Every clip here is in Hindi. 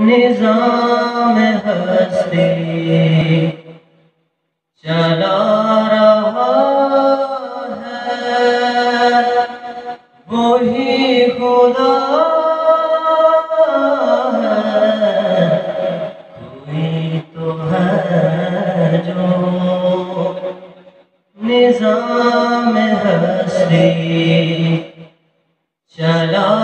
निज़ाम हस्ती चला रहा है। खुदा तो है जो निज़ाम हस्ती चला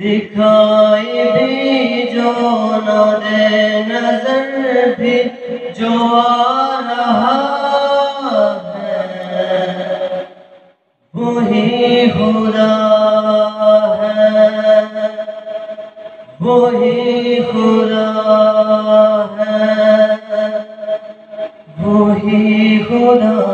दिखाई भी जो न दे नज़र भी जो आ रहा है, वही खुदा है, वही खुदा है, वही खुदा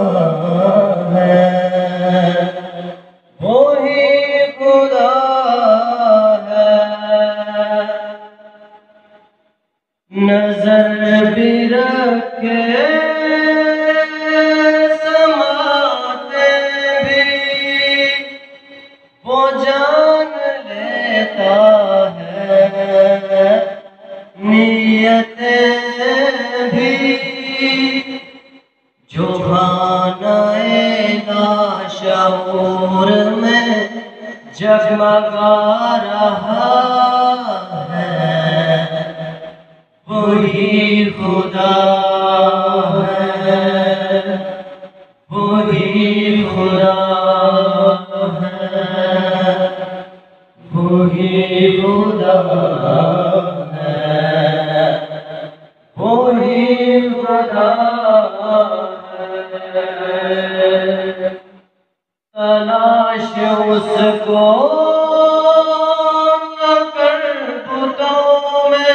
है। नियत भी जो भानाए में जगमगा रहा है वही खुदा है वही खुदा। खुदा है। खुदा है। उसको कर बुतों में।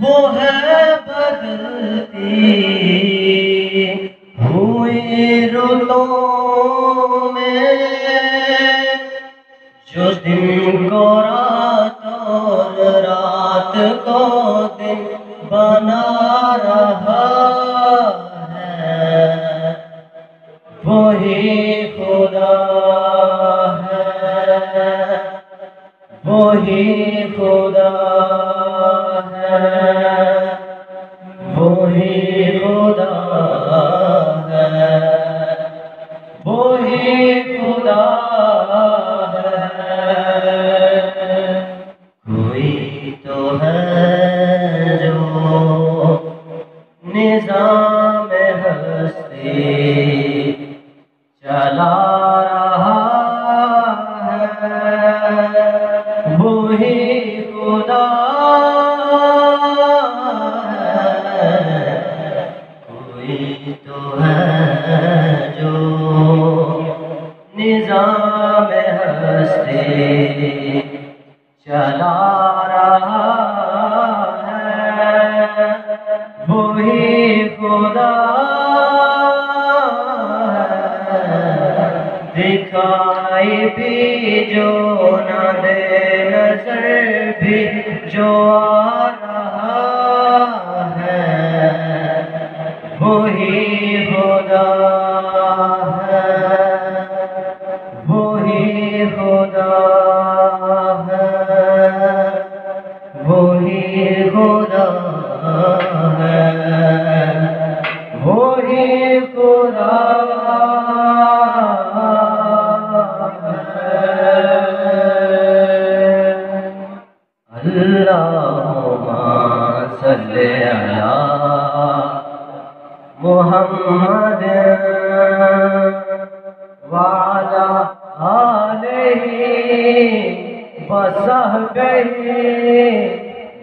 वो है बदलती दिन को रात और रात को दिन बना रहा है। वही खुदा है। वही खुदा है। वही तो है। जो निज़ाम हस्ती चला रहा है। वही खुदा है। दिखाई भी जो न दे, नज़र भी जो आ है खुदा अल्लाहुम्मा सल्ली अला मुहम्मद वाला आलिही वसहबिही